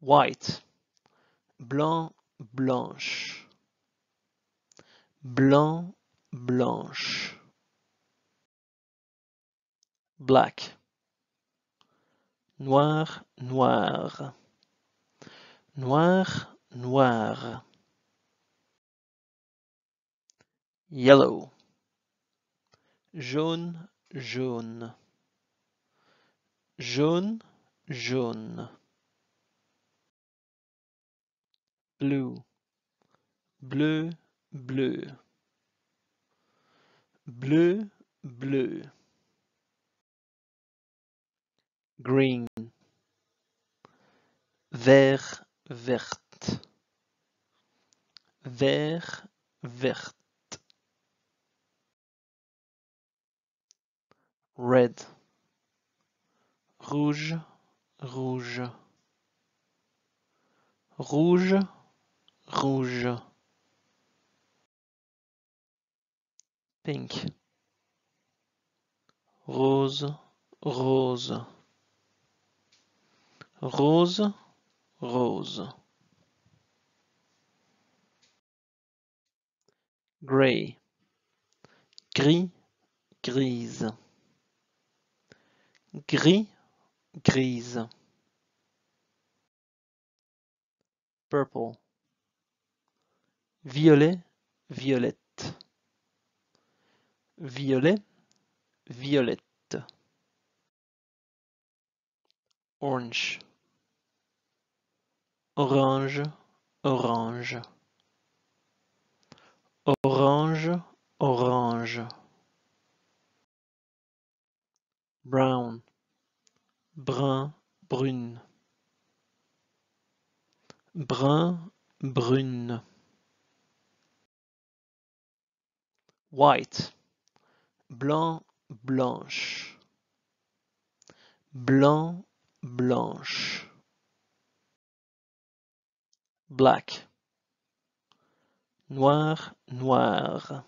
white, blanc, blanche, blanc, blanche, black, noir, noir, noir, noir, yellow, jaune, jaune, jaune, jaune. Blue, bleu, bleu, bleu, bleu, green, vert, verte, vert, verte, red, rouge, rouge, rouge, rouge. Pink. Rose. Rose. Rose. Rose. Gray. Gris. Grise. Gris. Grise. Purple violet, violette, violet, violette, orange, orange, orange, orange, orange, brown, brun, brune, brun, brune. White, blanc, blanche, blanc, blanche, black, noir, noir,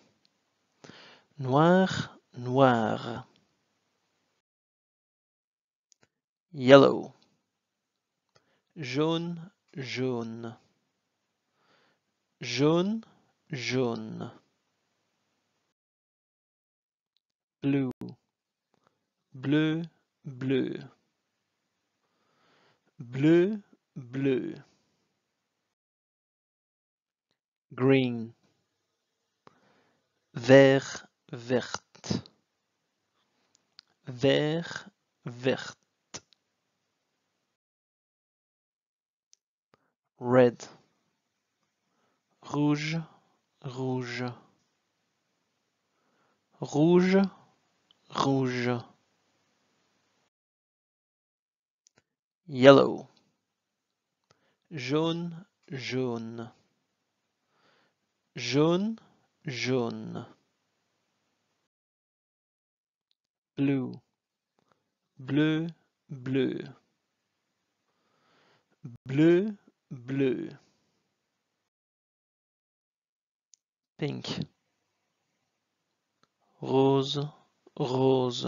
noir, noir, yellow, jaune, jaune, jaune, jaune. Blue, bleu, bleu, bleu, bleu, green, vert, verte, vert, verte, red, rouge, rouge, rouge, rouge. Yellow. Jaune jaune. Jaune jaune. Blue. Bleu bleu. Bleu bleu. Pink. Rose rose,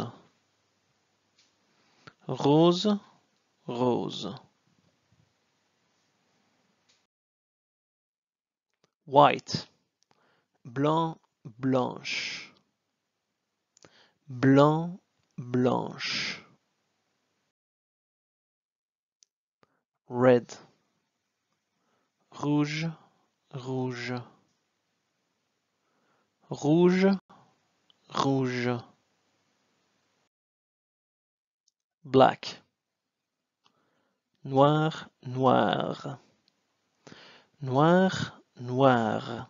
rose, rose. White, blanc, blanche, blanc, blanche. Red, rouge, rouge, rouge, rouge. Black, noir, noir, noir, noir,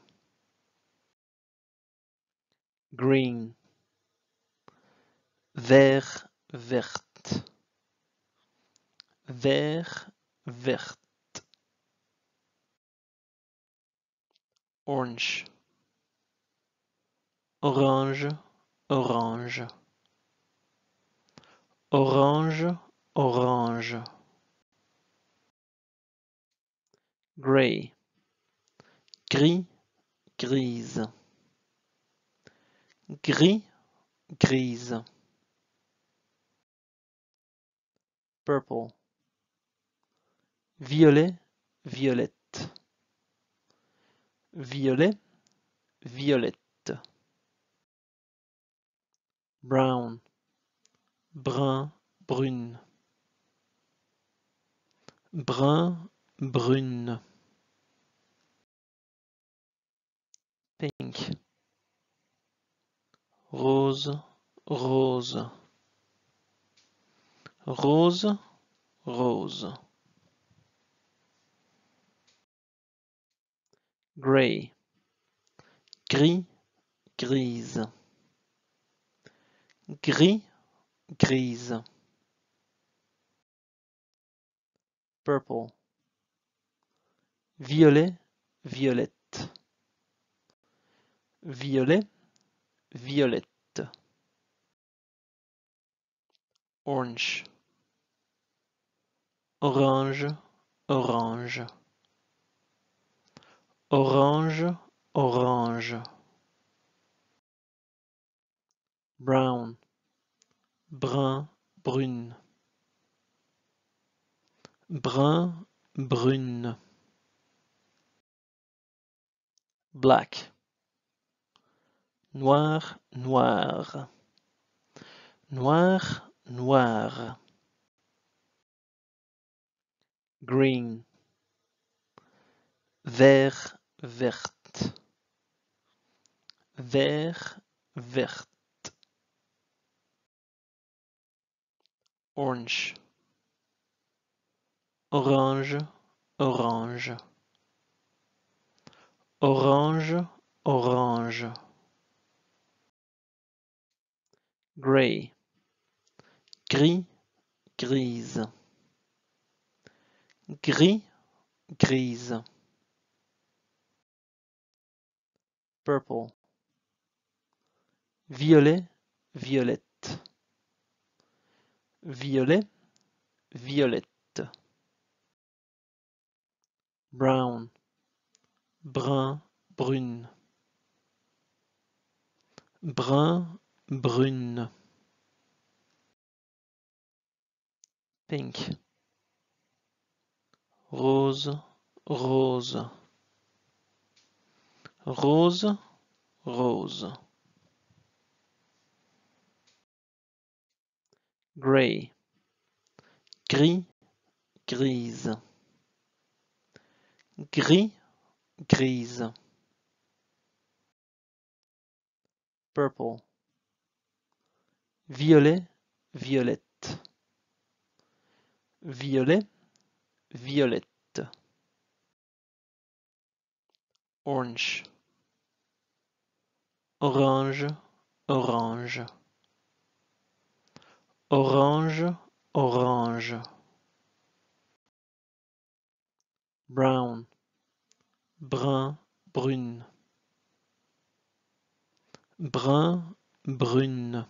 green, vert, verte, vert, verte, orange, orange, orange orange, orange. Gray, gris, grise. Gris, grise. Purple, violet, violette, violet, violette, brown, brun, brune, brun, brune, pink, rose, rose, rose, rose. Grey, gris, grise, gris, grise. Purple, violet, violette, violet, violette. Orange, orange, orange orange, orange. Brown, brun, brune. Brun, brune. Black, noir, noir. Noir, noir. Green, vert, verte, vert, verte. Orange, orange, orange. Orange, orange. Gray, gris, grise. Gris, grise. purple, violet, violette, violet, violette, brown, brun, brune, brun, brune, pink, rose, rose. Rose, rose. Gray, gris, grise. Gris, grise. Purple, violet, violette. Violet, violette. Orange orange, orange. Orange, orange. Brown, brun, brune. Brun, brune.